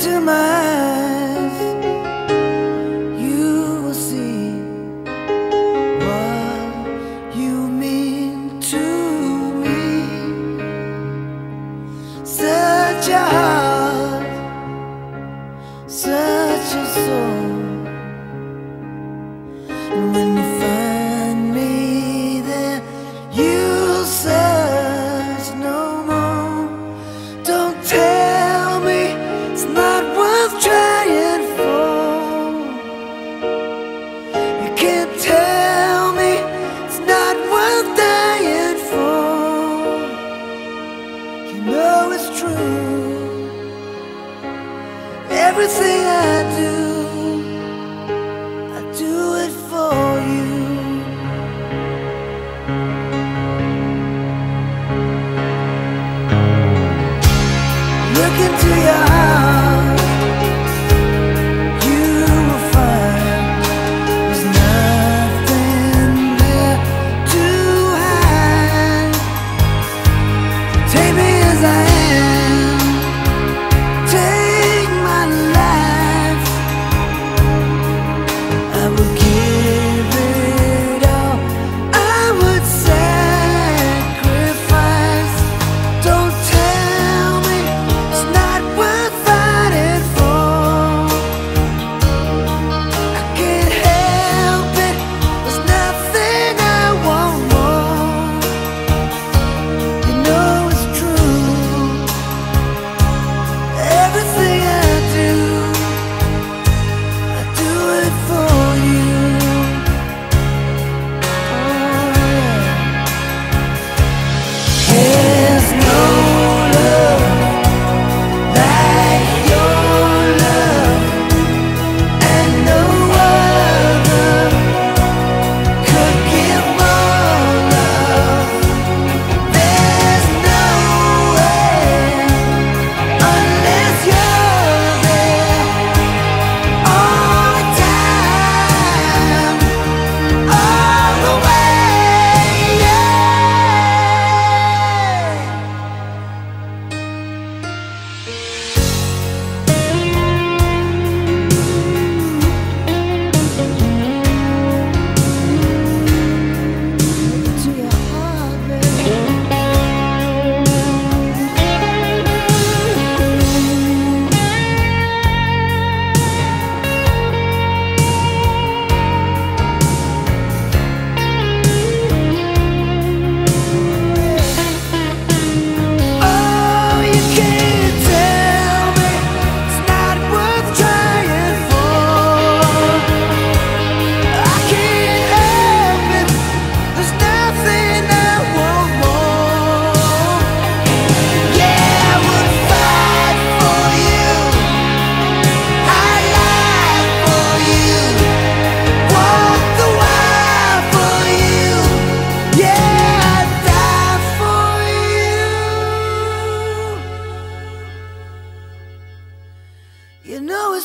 into my eyes You will see What you mean to me. Such a heart Such a soul. as I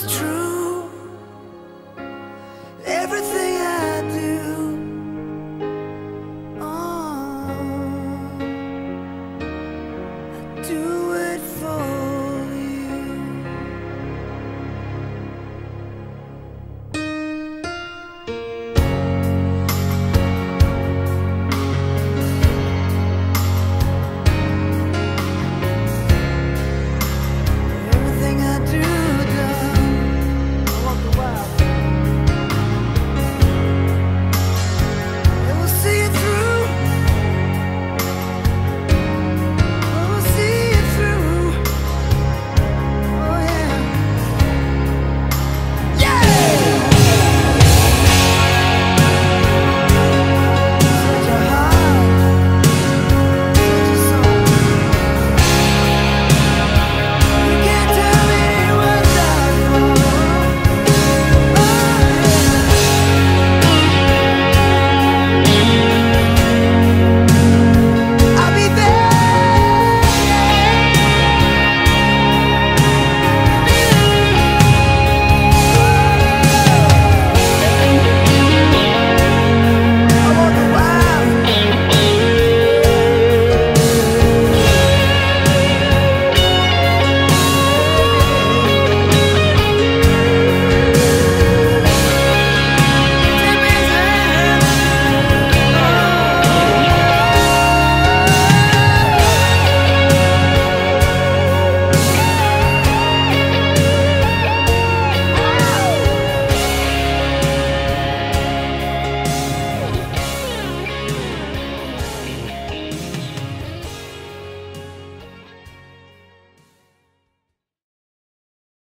true.